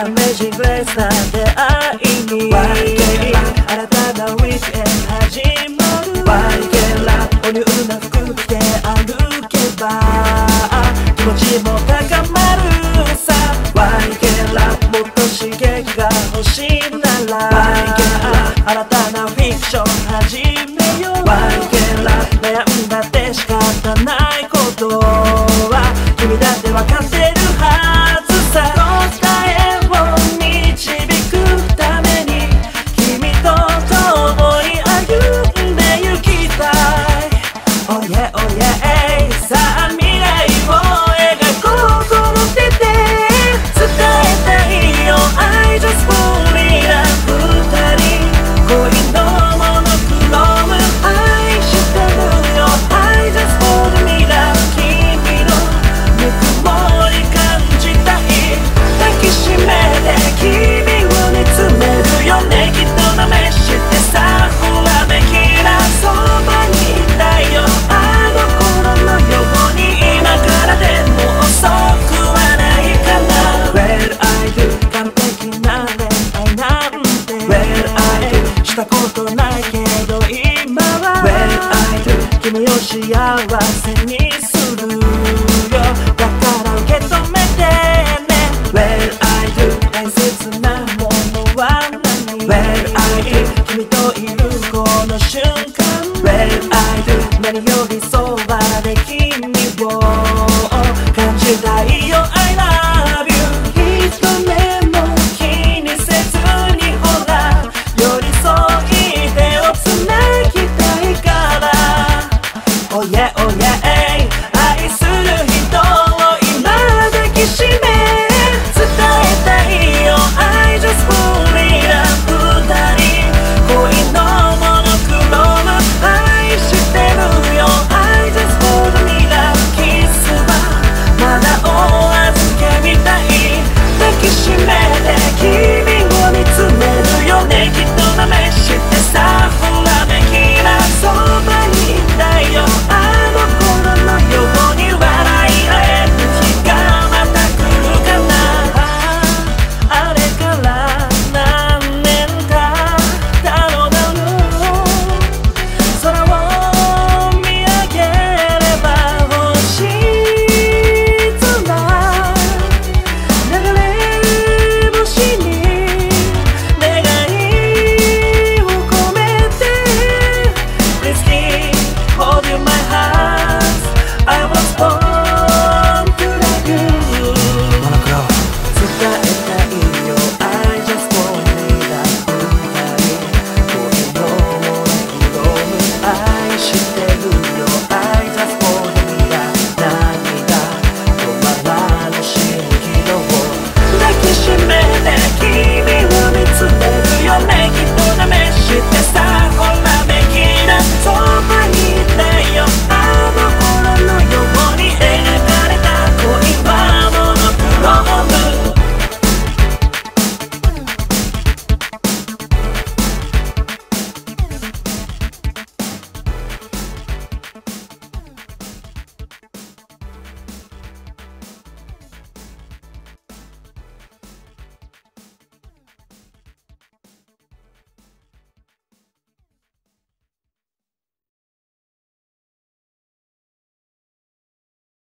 アメージグレースな出会いに YK 新たなウィークエン始まる YK ラおニューな服着て歩けば気持ちも高まるさ YK ラもっと刺激が欲しいなら YK 新たな yeah, oh yeah. 幸せにするよ。だから受け止めてね。Where are you? 大切なものは何？Where are you 君といるこの瞬間。Where are you? 何よりそばで君を感じたい。